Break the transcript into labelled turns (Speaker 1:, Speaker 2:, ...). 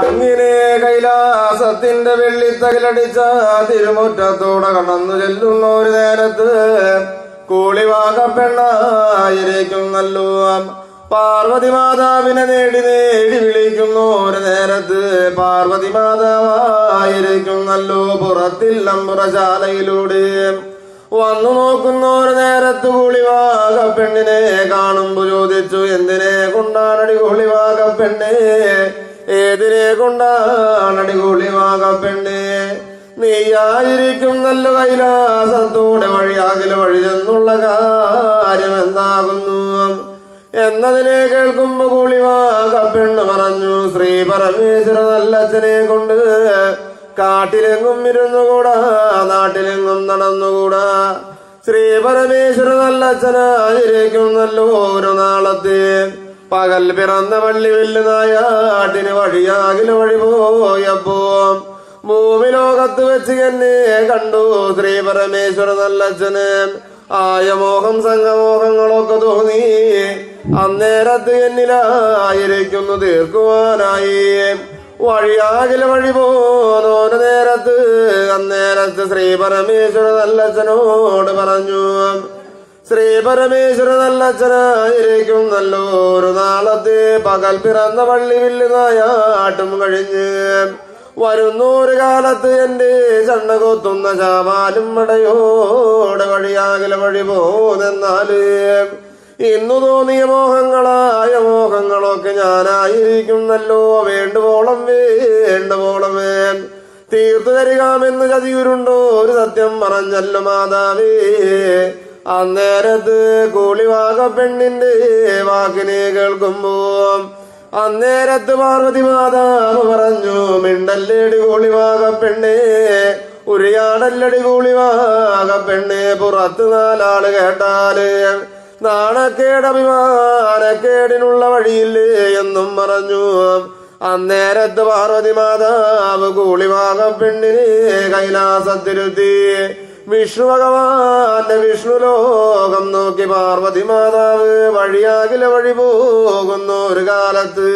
Speaker 1: അങ്ങനെ കൈലാസത്തിന്റെ വെള്ളിത്തകിലടിച്ച തിരുമുറ്റത്തോടെ കടന്നു ചെല്ലുന്ന ഒരു നേരത്ത് കൂളിവാക പെണ്ണായിരിക്കും നല്ലോ പാർവതി മാതാവിനെ നേടി നേടി വിളിക്കുന്നു ഒരു നേരത്ത് പാർവതി മാതാവായിരിക്കും നല്ലു പുറത്തില്ലമ്പുറശാലയിലൂടെ വന്നു നോക്കുന്ന ഒരു നേരത്ത് കൂളിവാക പെണ്ണിനെ കാണുമ്പോ ചോദിച്ചു എന്തിനെ കൊണ്ടാണടി കുളിവാക പെണ്ണെ? ഏതിനെ കൊണ്ടാണടി കുളിവാക പെണ്ണെ? നീയായിരിക്കും നല്ല കൈലാസത്തോടെ വഴിയാകില വഴി ചെന്നുള്ള കാര്യം എന്താകുന്നു? എന്നതിനെ കേൾക്കുമ്പോ കുളിവാക പെണ്ണ് പറഞ്ഞു ശ്രീ പരമേശ്വര നല്ലച്ഛനെ കൊണ്ട് കാട്ടിലെങ്ങും ഇരുന്നുകൂടാ നാട്ടിലെങ്ങും നടന്നുകൂടാ. ശ്രീ പരമേശ്വര നല്ലച്ഛനായിരിക്കും നല്ല ഒരു നാളത്തെ. പകൽ പിറന്ന പള്ളി വെല്ലുനായാട്ടിന് വഴിയാകില വഴി പോയപ്പോ ഭൂമി ലോകത്ത് വെച്ച് എന്നെ കണ്ടു ശ്രീ പരമേശ്വര നല്ലച്ഛന് ആയ മോഹം സംഘമോഹങ്ങളൊക്കെ തോന്നി. അന്നേരത്ത് എന്നിലായിരിക്കുന്നു തീർക്കുവാനായി. വഴിയാകില വഴി പോന്നോന് നേരത്ത് അന്നേരത്ത് ശ്രീ പരമേശ്വര നല്ലച്ഛനോട് പറഞ്ഞു. ശ്രീ പരമേശ്വര നല്ലച്ഛനായിരിക്കും നല്ലൊരു നാളത്തെ പകൽ പിറന്ന പള്ളി വില്ലുനായാട്ടും കഴിഞ്ഞ്. വരുന്നൊരു കാലത്ത് എന്റെ ചണ്ട കൊത്തുന്ന ചാവാലും മടയോട് വഴിയാകില വഴി പോന്നെന്നാൽ ഇന്നു തോന്നിയ മോഹങ്ങളായ വേണ്ടുവോളമേ തീർത്തു തരികാമെന്ന് ചതിയുരുണ്ടോ? ഒരു സത്യം പറഞ്ഞല്ലോ മാതാവേ. അന്നേരത്ത് കൂളിവാക പെണ്ണിന്റെ വാക്കിനെ കേൾക്കുമ്പോ അന്നേരത്ത് പാർവതി മാതാവ് പറഞ്ഞു മിണ്ടല്ലേടി കൂളിവാക പെണ്ണേ ഉരിയാടല്ലടി കൂളിവാക പെണ്ണേ പുറത്ത് നാലാൾ കേട്ടാൽ നാണക്കേട് അഭിമാനക്കേടിനുള്ള വഴിയില്ലേ? എന്നും പറഞ്ഞു. അന്നേരത്ത് പാർവതി മാതാവ് കൂളിവാക പെണ്ണിനെ കൈലാസത്തിരുത്തി വിഷ്ണു ഭഗവാന്റെ വിഷ്ണു ലോകം നോക്കി പാർവതി മാതാവ് വഴിയാകില വഴി പോകുന്നു ഒരു കാലത്ത്.